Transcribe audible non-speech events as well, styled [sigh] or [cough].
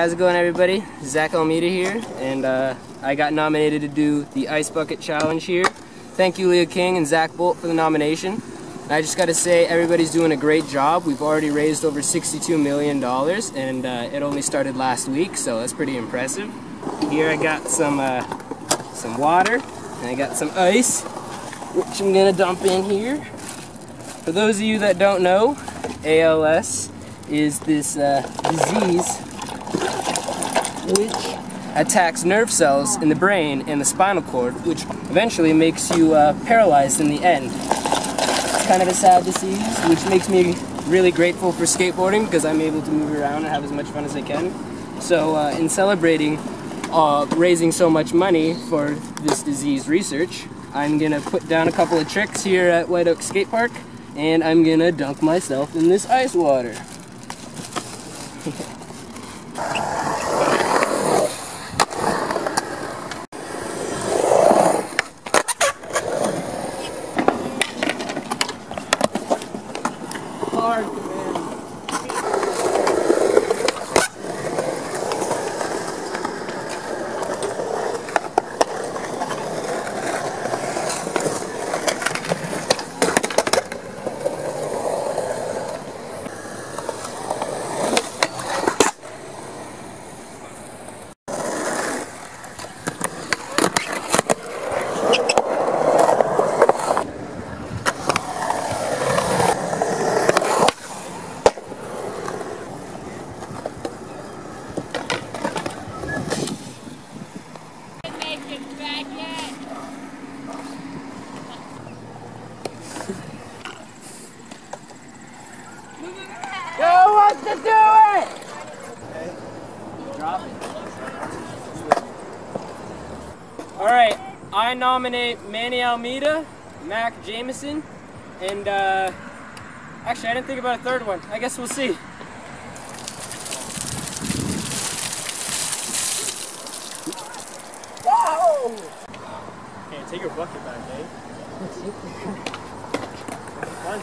How's it going everybody? Zach Almeida here and uh, I got nominated to do the Ice Bucket Challenge here. Thank you Leigha King and Zack Bolt for the nomination. I just got to say everybody's doing a great job. We've already raised over $62 million and uh, it only started last week so that's pretty impressive. Here I got some, uh, some water and I got some ice which I'm to dump in here. For those of you that don't know, ALS is this uh, disease which attacks nerve cells in the brain and the spinal cord, which eventually makes you uh, paralyzed in the end. It's kind of a sad disease, which makes me really grateful for skateboarding because I'm able to move around and have as much fun as I can. So uh, in celebrating uh, raising so much money for this disease research, I'm gonna put down a couple of tricks here at White Oak Skate Park and I'm gonna dunk myself in this ice water. [laughs] hard, to do it? Okay. Drop it. All right, I nominate Manny Almeida, Mac Jameson, and uh, actually I didn't think about a third one. I guess we'll see. Whoa! Hey, take your bucket back, eh? [laughs] Fun.